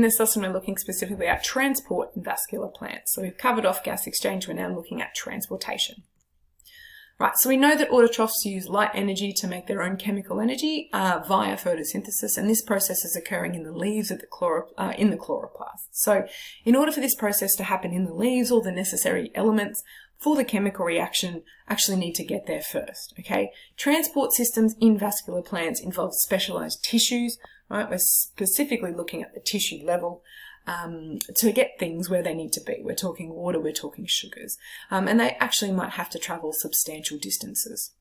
In this lesson, we're looking specifically at transport in vascular plants. So we've covered off gas exchange, we're now looking at transportation. Right, so we know that autotrophs use light energy to make their own chemical energy uh, via photosynthesis, and this process is occurring in the leaves of the uh, in the chloroplast. So, in order for this process to happen in the leaves, all the necessary elements for the chemical reaction actually need to get there first. Okay, transport systems in vascular plants involve specialized tissues. Right, we're specifically looking at the tissue level um, to get things where they need to be. We're talking water, we're talking sugars, um, and they actually might have to travel substantial distances.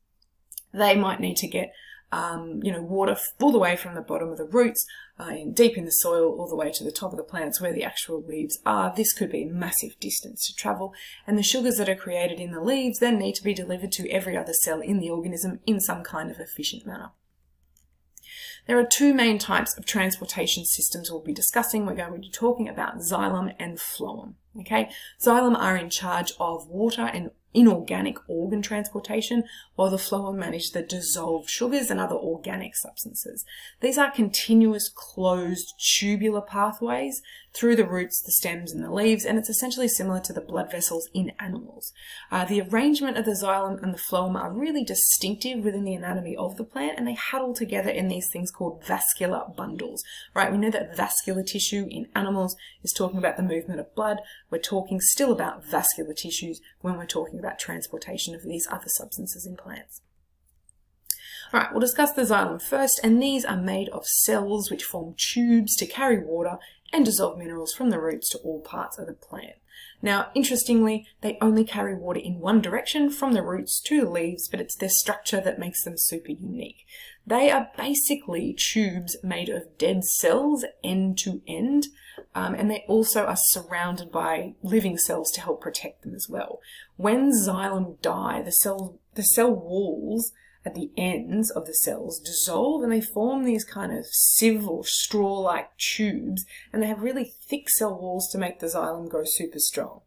They might need to get um, you know, water all the way from the bottom of the roots, uh, in, deep in the soil, all the way to the top of the plants where the actual leaves are. This could be a massive distance to travel, and the sugars that are created in the leaves then need to be delivered to every other cell in the organism in some kind of efficient manner. There are two main types of transportation systems we'll be discussing. We're going to be talking about xylem and phloem. Okay, xylem are in charge of water and inorganic organ transportation, while the phloem manage the dissolved sugars and other organic substances. These are continuous closed tubular pathways through the roots, the stems and the leaves, and it's essentially similar to the blood vessels in animals. Uh, the arrangement of the xylem and the phloem are really distinctive within the anatomy of the plant, and they huddle together in these things called vascular bundles, right? We know that vascular tissue in animals is talking about the movement of blood. We're talking still about vascular tissues when we're talking about transportation of these other substances in plants. All right, we'll discuss the xylem first, and these are made of cells which form tubes to carry water and dissolve minerals from the roots to all parts of the plant. Now, interestingly, they only carry water in one direction from the roots to the leaves, but it's their structure that makes them super unique. They are basically tubes made of dead cells end to end, um, and they also are surrounded by living cells to help protect them as well. When xylem die, the cell, the cell walls at the ends of the cells dissolve and they form these kind of sieve or straw-like tubes and they have really thick cell walls to make the xylem grow super strong.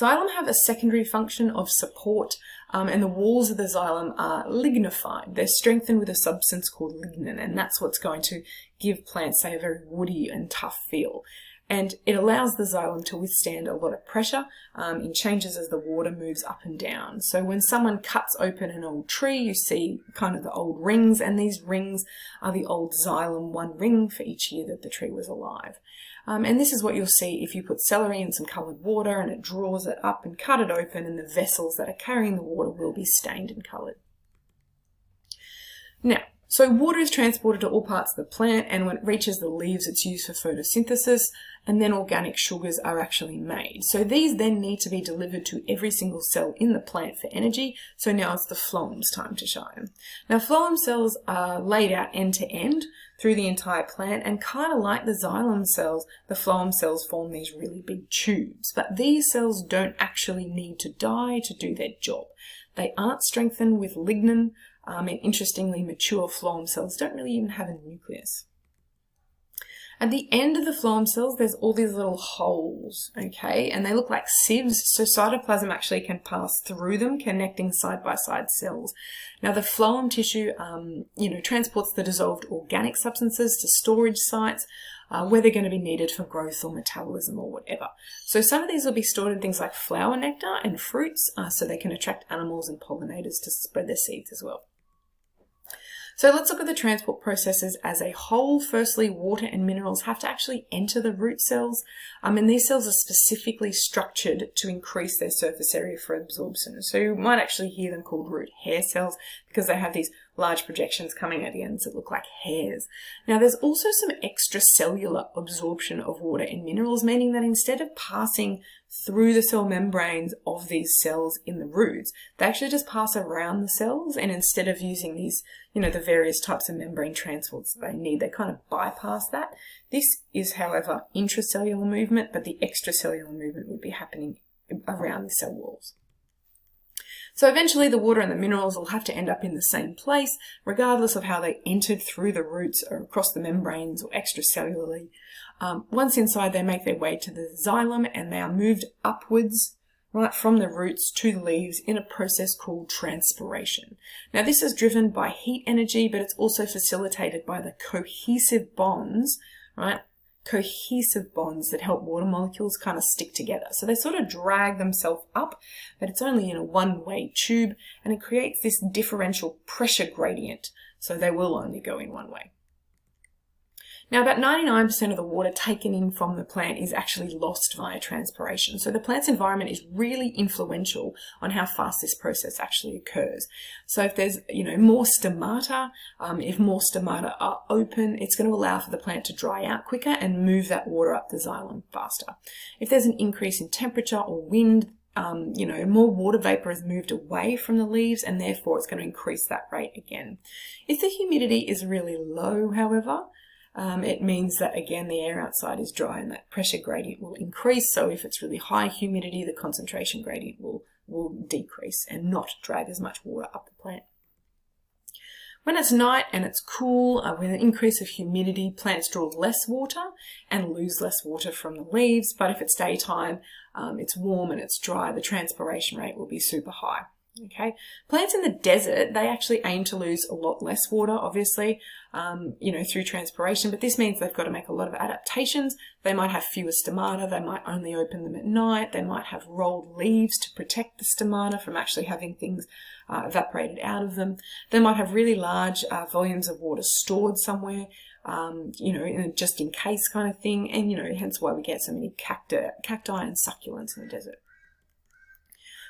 Xylem have a secondary function of support um, and the walls of the xylem are lignified. They're strengthened with a substance called lignin and that's what's going to give plants, say, a very woody and tough feel and it allows the xylem to withstand a lot of pressure um, in changes as the water moves up and down. So when someone cuts open an old tree, you see kind of the old rings, and these rings are the old xylem, one ring for each year that the tree was alive. Um, and this is what you'll see if you put celery in some coloured water and it draws it up and cut it open and the vessels that are carrying the water will be stained and coloured. Now, so water is transported to all parts of the plant and when it reaches the leaves it's used for photosynthesis and then organic sugars are actually made. So these then need to be delivered to every single cell in the plant for energy. So now it's the phloem's time to shine. Now phloem cells are laid out end to end through the entire plant and kind of like the xylem cells, the phloem cells form these really big tubes. But these cells don't actually need to die to do their job. They aren't strengthened with lignin, um, and interestingly, mature phloem cells don't really even have a nucleus. At the end of the phloem cells, there's all these little holes, okay, and they look like sieves, so cytoplasm actually can pass through them, connecting side-by-side cells. Now, the phloem tissue, um, you know, transports the dissolved organic substances to storage sites, uh, where they're going to be needed for growth or metabolism or whatever. So some of these will be stored in things like flower nectar and fruits, uh, so they can attract animals and pollinators to spread their seeds as well. So let's look at the transport processes as a whole. Firstly, water and minerals have to actually enter the root cells, um, and these cells are specifically structured to increase their surface area for absorption. So you might actually hear them called root hair cells because they have these large projections coming at the ends that look like hairs. Now there's also some extracellular absorption of water and minerals, meaning that instead of passing through the cell membranes of these cells in the roots, they actually just pass around the cells and instead of using these, you know, the various types of membrane transports that they need, they kind of bypass that. This is, however, intracellular movement, but the extracellular movement would be happening around the cell walls. So eventually the water and the minerals will have to end up in the same place, regardless of how they entered through the roots or across the membranes or extracellularly. Um, once inside, they make their way to the xylem and they are moved upwards right from the roots to the leaves in a process called transpiration. Now this is driven by heat energy, but it's also facilitated by the cohesive bonds right? Cohesive bonds that help water molecules kind of stick together. So they sort of drag themselves up, but it's only in a one-way tube and it creates this differential pressure gradient. So they will only go in one way. Now, about 99% of the water taken in from the plant is actually lost via transpiration. So the plant's environment is really influential on how fast this process actually occurs. So if there's, you know, more stomata, um, if more stomata are open, it's going to allow for the plant to dry out quicker and move that water up the xylem faster. If there's an increase in temperature or wind, um, you know, more water vapor has moved away from the leaves and therefore it's going to increase that rate again. If the humidity is really low, however, um, it means that again the air outside is dry and that pressure gradient will increase. So if it's really high humidity, the concentration gradient will, will decrease and not drag as much water up the plant. When it's night and it's cool, uh, with an increase of humidity, plants draw less water and lose less water from the leaves. But if it's daytime, um, it's warm and it's dry, the transpiration rate will be super high. Okay, plants in the desert, they actually aim to lose a lot less water, obviously, um, you know, through transpiration, but this means they've got to make a lot of adaptations. They might have fewer stomata, they might only open them at night, they might have rolled leaves to protect the stomata from actually having things uh, evaporated out of them. They might have really large uh, volumes of water stored somewhere, um, you know, in a just in case kind of thing, and, you know, hence why we get so many cacti, cacti and succulents in the desert.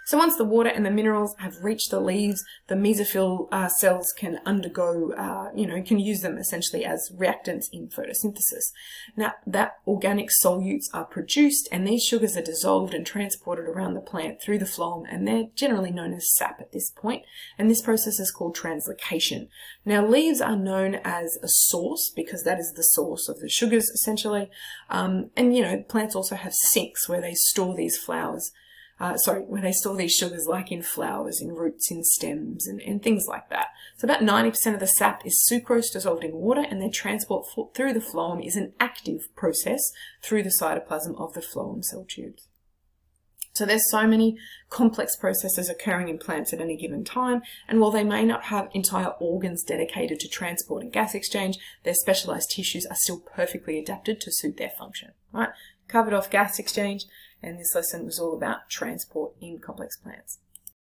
So once the water and the minerals have reached the leaves, the mesophyll uh, cells can undergo, uh, you know, can use them essentially as reactants in photosynthesis. Now that organic solutes are produced and these sugars are dissolved and transported around the plant through the phloem and they're generally known as sap at this point and this process is called translocation. Now leaves are known as a source because that is the source of the sugars essentially um, and you know plants also have sinks where they store these flowers uh, sorry, where they store these sugars like in flowers, in roots, in stems, and, and things like that. So about 90% of the sap is sucrose dissolved in water, and their transport through the phloem is an active process through the cytoplasm of the phloem cell tubes. So there's so many complex processes occurring in plants at any given time, and while they may not have entire organs dedicated to transport and gas exchange, their specialized tissues are still perfectly adapted to suit their function, right? Covered off gas exchange, and this lesson was all about transport in complex plants.